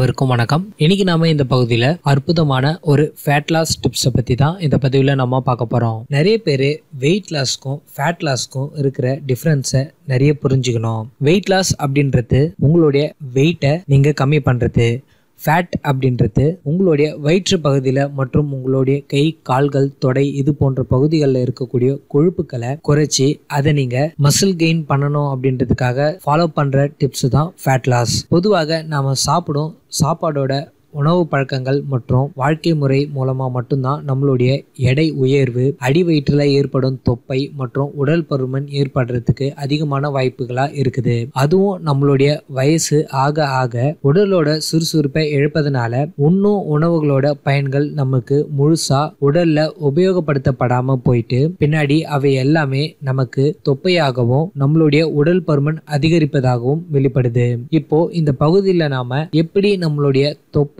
அனைவருக்கும் வணக்கம். இன்னைக்கு நாம இந்த பகுதியில் அற்புதமான ஒரு ஃபேட் லாஸ் டிப்ஸை பற்றி தான் இந்த பதிவில் நம்ம பார்க்க போகிறோம் நிறைய பேர் வெயிட் லாஸ்க்கும் ஃபேட் லாஸ்க்கும் இருக்கிற டிஃப்ரென்ஸை நிறைய புரிஞ்சுக்கணும். வெயிட் லாஸ் அப்படின்றது உங்களுடைய வெயிட்டை நீங்கள் கம்மி பண்ணுறது ஃபேட் அப்படின்றது உங்களுடைய வயிற்று பகுதியில் மற்றும் உங்களுடைய கை கால்கள் தொடை இது போன்ற பகுதிகளில் இருக்கக்கூடிய கொழுப்புக்களை குறைச்சி அதை நீங்கள் மசில் கெயின் பண்ணணும் அப்படின்றதுக்காக ஃபாலோ பண்ணுற டிப்ஸ் தான் ஃபேட் லாஸ் பொதுவாக நாம் சாப்பிடும் சாப்பாடோட உணவு பழக்கங்கள் மற்றும் வாழ்க்கை முறை மூலமாக மட்டும்தான் நம்மளுடைய எடை உயர்வு அடி வயிற்றில் ஏற்படும் தொப்பை மற்றும் உடல் பருமன் ஏற்படுறதுக்கு அதிகமான வாய்ப்புகளாக இருக்குது. அதுவும் நம்மளுடைய வயசு ஆக ஆக உடலோட சுறுசுறுப்பை இழப்பதனால உண்ணும் உணவுகளோட பயன்கள் நமக்கு முழுசா உடல்ல உபயோகப்படுத்தப்படாம போயிட்டு பின்னாடி அவை எல்லாமே நமக்கு தொப்பையாகவும் நம்மளுடைய உடல் பருமன் அதிகரிப்பதாகவும் வெளிப்படுது. இப்போ இந்த பகுதியில் நாம எப்படி நம்மளுடைய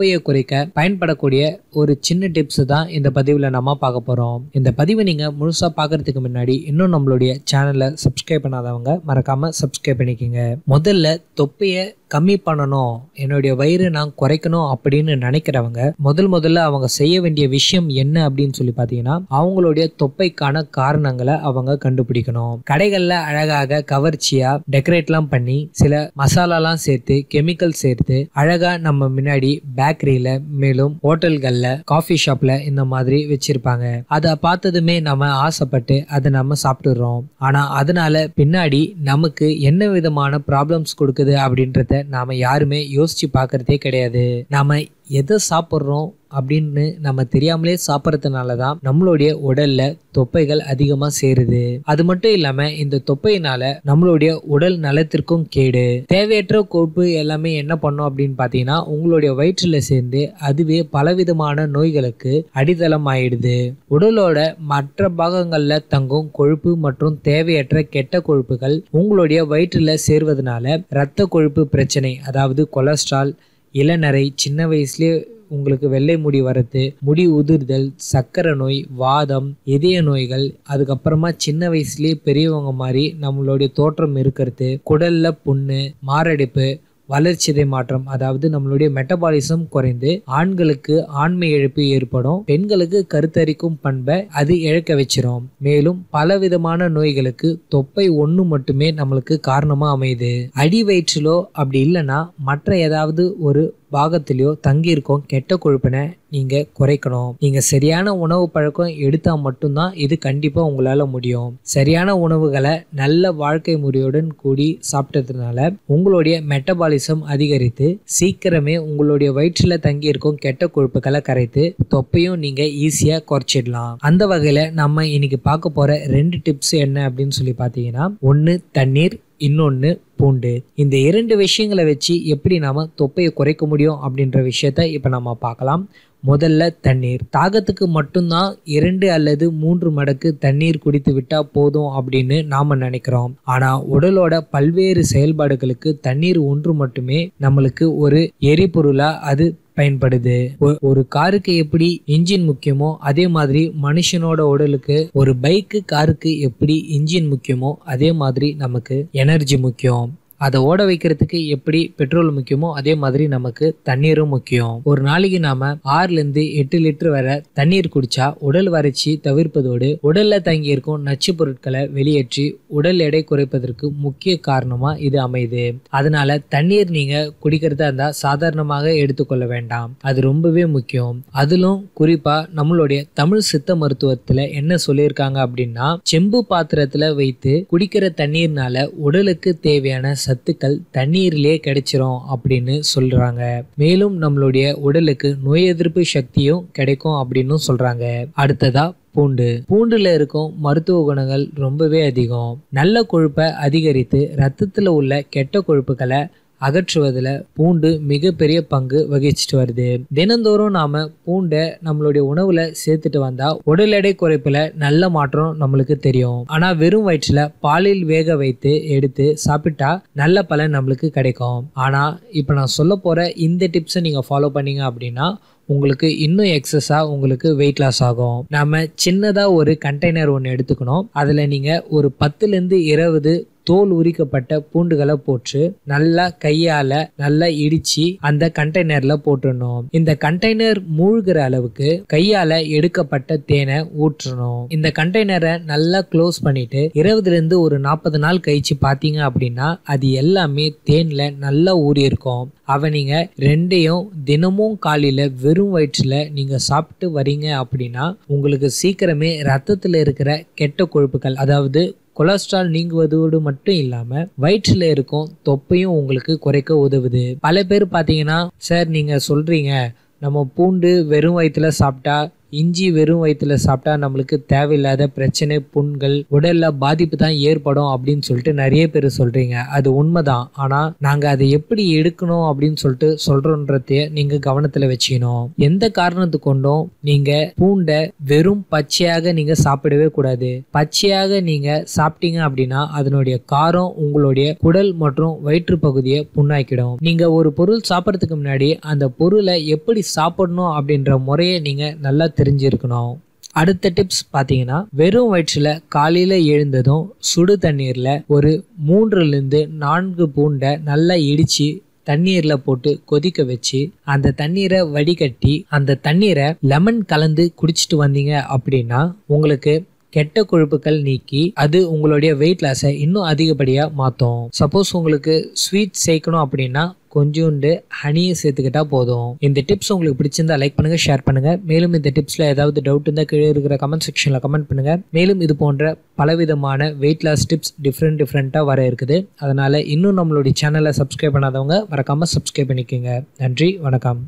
தொப்பையை குறைக்க பயன்படக்கூடிய ஒரு சின்ன டிப்ஸ் தான் இந்த பதிவில் நம்ம பார்க்க போகிறோம் இந்த பதிவை நீங்கள் முழுசாக பார்க்கறதுக்கு முன்னாடி இன்னும் நம்மளுடைய சேனலை சப்ஸ்கிரைப் பண்ணாதவங்க மறக்காமல் சப்ஸ்கிரைப் பண்ணிக்கோங்க. முதல்ல தொப்பையை கம்மி பண்ணணும் என்னுடைய வயிறு நான் குறைக்கணும் அப்படின்னு நினைக்கிறவங்க முதல் முதல்ல அவங்க செய்ய வேண்டிய விஷயம் என்ன அப்படின்னு சொல்லி பார்த்தீங்கன்னா அவங்களுடைய தொப்பைக்கான காரணங்களை அவங்க கண்டுபிடிக்கணும். கடைகளில் அழகாக கவர்ச்சியாக டெக்கரேட்லாம் பண்ணி சில மசாலாலாம் சேர்த்து கெமிக்கல் சேர்த்து அழகாக நம்ம முன்னாடி பேக்கரியில் மேலும் ஹோட்டல்களில் காஃபி ஷாப்பில் இந்த மாதிரி வச்சுருப்பாங்க. அதை பார்த்ததுமே நம்ம ஆசைப்பட்டு அதை நம்ம சாப்பிட்டுறோம் ஆனால் அதனால பின்னாடி நமக்கு என்ன விதமான ப்ராப்ளம்ஸ் கொடுக்குது அப்படின்றத நாம யாருமே யோசிச்சு பார்க்கறதே கிடையாது. நாம எதை சாப்பிட்றோம் அப்படின்னு நம்ம தெரியாமலே சாப்பிட்றதுனால தான் நம்மளுடைய உடல்ல தொப்பைகள் அதிகமாக சேருது. அது மட்டும் இல்லாம இந்த தொப்பையினால நம்மளுடைய உடல் நலத்திற்கும் கேடு. தேவையற்ற கொழுப்பு எல்லாமே என்ன பண்ணும் அப்படின்னு பார்த்தீங்கன்னா உங்களுடைய வயிற்றுல சேர்ந்து அதுவே பலவிதமான நோய்களுக்கு அடித்தளம் ஆயிடுது. உடலோட மற்ற பாகங்கள்ல தங்கும் கொழுப்பு மற்றும் தேவையற்ற கெட்ட கொழுப்புகள் உங்களுடைய வயிற்றுல சேர்வதனால இரத்த கொழுப்பு பிரச்சனை அதாவது கொலஸ்ட்ரால் இளநரை சின்ன வயசுலேயே உங்களுக்கு வெள்ளை முடி வரத்து முடி உதிர்தல் சக்கரை நோய் வாதம் இதய நோய்கள் அதுக்கப்புறமா சின்ன வயசுலேயே பெரியவங்க மாதிரி நம்மளுடைய தோற்றம் இருக்கிறது குடல்ல புண்ணு மாரடைப்பு வளர்ச்சிதை மாற்றம் அதாவது நம்மளுடைய மெட்டபாலிசம் குறைந்து ஆண்களுக்கு ஆண்மை இழப்பு ஏற்படும். பெண்களுக்கு கருத்தரிக்கும் பண்பை அது இழக்க வச்சிரும். மேலும் பலவிதமான நோய்களுக்கு தொப்பை ஒன்று மட்டுமே நம்மளுக்கு காரணமா அமையுது. அடி வயிற்றிலோ அப்படி இல்லைன்னா மற்ற ஏதாவது ஒரு பாகத்திலேயோ தங்கியிருக்கோம் கெட்ட கொழுப்பினை நீங்கள் குறைக்கணும். நீங்கள் சரியான உணவு பழக்கம் எடுத்தால் மட்டும்தான் இது கண்டிப்பாக உங்களால் முடியும். சரியான உணவுகளை நல்ல வாழ்க்கை முறையுடன் கூடி சாப்பிட்டதுனால உங்களுடைய மெட்டபாலிசம் அதிகரித்து சீக்கிரமே உங்களுடைய வயிற்றில் தங்கியிருக்கும் கெட்ட கொழுப்புகளை கரைத்து தொப்பையும் நீங்கள் ஈஸியாக குறைச்சிடலாம். அந்த வகையில் நம்ம இன்னைக்கு பார்க்க போகிற ரெண்டு டிப்ஸ் என்ன அப்படின்னு சொல்லி பார்த்தீங்கன்னா ஒன்று தண்ணீர் இன்னொன்று பூண்டு. இந்த இரண்டு விஷயங்களை வச்சு எப்படி நாம் தொப்பையை குறைக்க முடியும் அப்படின்ற விஷயத்த இப்போ நம்ம பார்க்கலாம். முதல்ல தண்ணீர். தாகத்துக்கு மட்டும்தான் இரண்டு அல்லது மூன்று மடக்கு தண்ணீர் குடித்து விட்டா போதும் அப்படின்னு நாம நினைக்கிறோம். ஆனா உடலோட பல்வேறு செயல்பாடுகளுக்கு தண்ணீர் ஒன்று மட்டுமே நம்மளுக்கு ஒரு எரிபொருளா அது பயன்படுது. ஒரு காருக்கு எப்படி இன்ஜின் முக்கியமோ அதே மாதிரி மனுஷனோட உடலுக்கு ஒரு பைக்கு காருக்கு எப்படி இன்ஜின் முக்கியமோ அதே மாதிரி நமக்கு எனர்ஜி முக்கியம். அதை ஓட வைக்கிறதுக்கு எப்படி பெட்ரோல் முக்கியமோ அதே மாதிரி நமக்கு தண்ணீரும் முக்கியம். ஒரு நாளைக்கு நாம ஆறுலேருந்து எட்டு லிட்டர் வரை தண்ணீர் குடிச்சா உடல் வறட்சி தவிர்ப்பதோடு உடல்ல தங்கி இருக்கும் நச்சு பொருட்களை வெளியேற்றி உடல் எடை குறைப்பதற்கு முக்கிய காரணமா இது அமையுது. அதனால தண்ணீர் நீங்க குடிக்கிறதா இருந்தா சாதாரணமாக எடுத்துக்கொள்ள வேண்டாம். அது ரொம்பவே முக்கியம். அதிலும் குறிப்பா நம்மளுடைய தமிழ் சித்த மருத்துவத்துல என்ன சொல்லியிருக்காங்க அப்படின்னா செம்பு பாத்திரத்துல வைத்து குடிக்கிற தண்ணீர்னால உடலுக்கு தேவையான சத்துக்கள் தண்ணீரிலே கிடைச்சிரும் அப்படின்னு சொல்றாங்க. மேலும் நம்மளுடைய உடலுக்கு நோய் எதிர்ப்பு சக்தியும் கிடைக்கும் அப்படின்னு சொல்றாங்க. அடுத்ததா பூண்டு. பூண்டுல இருக்கும் மருத்துவ குணங்கள் ரொம்பவே அதிகம். நல்ல கொழுப்பை அதிகரித்து ரத்தத்துல உள்ள கெட்ட கொழுப்புகளை அகற்றுவதில் பூண்டு மிகப்பெரிய பங்கு வகிச்சுட்டு வருது. தினந்தோறும் நாம பூண்டை நம்மளுடைய உணவுல சேர்த்துட்டு வந்தா உடல் எடை குறைப்புல நல்ல மாற்றம் நம்மளுக்கு தெரியும். ஆனா வெறும் வயிற்றுல பாலில் வேக வைத்து எடுத்து சாப்பிட்டா நல்ல பலன் நம்மளுக்கு கிடைக்கும். ஆனா இப்ப நான் சொல்ல போற இந்த டிப்ஸை நீங்க ஃபாலோ பண்ணீங்க அப்படின்னா உங்களுக்கு இன்னும் எக்ஸஸாக உங்களுக்கு வெயிட் லாஸ் ஆகும். நம்ம சின்னதாக ஒரு கண்டெய்னர் ஒன்று எடுத்துக்கணும். அதில் நீங்கள் ஒரு பத்துலேருந்து இருபது தோல் உரிக்கப்பட்ட பூண்டுகளை போட்டு நல்லா கையால நல்லா இடிச்சு அந்த கண்டெய்னர்ல போட்டுடணும். இந்த கண்டெய்னர் மூழ்கிற அளவுக்கு கையால எடுக்கப்பட்ட தேனை ஊற்றணும். இந்த கண்டெய்னரை நல்லா க்ளோஸ் பண்ணிட்டு இருபதுல இருந்து ஒரு நாற்பது நாள் கழிச்சு பாத்தீங்க அப்படின்னா அது எல்லாமே தேன்ல நல்லா ஊறி இருக்கும். அவ ரெண்டையும் தினமும் காலையில வெறும் வயிற்றுல நீங்க சாப்பிட்டு வரீங்க அப்படின்னா உங்களுக்கு சீக்கிரமே ரத்தத்துல இருக்கிற கெட்ட கொழுப்புகள் அதாவது கொலஸ்ட்ரால் நீங்குவதோடு மட்டும் இல்லாம வயிற்றுல இருக்கும் தொப்பையும் உங்களுக்கு குறைக்க உதவுது. பல பேர் பாத்தீங்கன்னா சார் நீங்க சொல்றீங்க. நம்ம பூண்டு வெறும் வயிற்றுல சாப்பிட்டா இஞ்சி வெறும் வயிற்றுல சாப்பிட்டா நம்மளுக்கு தேவையில்லாத பிரச்சனை புண்கள் உடல்ல பாதிப்பு தான் ஏற்படும் அப்படின்னு சொல்லிட்டு நிறைய பேர் சொல்றீங்க. அது உண்மைதான். ஆனா நாங்க அதை எப்படி எடுக்கணும் அப்படின்னு சொல்லிட்டு சொல்றோன்றதைய நீங்க கவனத்துல வச்சுக்கணும். எந்த காரணத்து கொண்டும் நீங்க பூண்டை வெறும் பச்சையாக நீங்க சாப்பிடவே கூடாது. பச்சையாக நீங்க சாப்பிட்டீங்க அப்படின்னா அதனுடைய காரம் உங்களுடைய குடல் மற்றும் வயிற்று பகுதியை புண்ணாக்கிடும். நீங்க ஒரு பொருள் சாப்பிட்றதுக்கு முன்னாடி அந்த பொருளை எப்படி சாப்பிடணும் அப்படின்ற முறையை நீங்க நல்லா தெரிஞ்சிருக்கணும். அடுத்த டிப்ஸ் பார்த்தீங்கன்னா வெறும் வயிற்றில் காலையில் எழுந்ததும் சுடு தண்ணீரில் ஒரு மூன்றுலேருந்து நான்கு பூண்டை நல்லா இடித்து தண்ணீரில் போட்டு கொதிக்க வச்சு அந்த தண்ணீரை வடிகட்டி அந்த தண்ணீரை லெமன் கலந்து குடிச்சிட்டு வந்தீங்க அப்படின்னா உங்களுக்கு கெட்ட கொழுப்புகள் நீக்கி அது உங்களுடைய வெயிட் லாஸை இன்னும் அதிகப்படியாக மாற்றும் சப்போஸ் உங்களுக்கு ஸ்வீட் சேர்க்கணும் அப்படின்னா கொஞ்சோண்டு ஹனியை சேர்த்துக்கிட்டா போதும். இந்த டிப்ஸ் உங்களுக்கு பிடிச்சிருந்தா லைக் பண்ணுங்க ஷேர் பண்ணுங்க. மேலும் இந்த டிப்ஸ்ல ஏதாவது டவுட் இருந்தால் கீழே இருக்கிற கமெண்ட் செக்ஷன்ல கமெண்ட் பண்ணுங்க. மேலும் இது போன்ற பலவிதமான வெயிட் லாஸ் டிப்ஸ் டிஃப்ரெண்ட் டிஃப்ரெண்ட்டாக வர இருக்குது. அதனால இன்னும் நம்மளுடைய சேனலை சப்ஸ்கிரைப் பண்ணாதவங்க மறக்காம சப்ஸ்கிரைப் பண்ணிக்கோங்க. நன்றி வணக்கம்.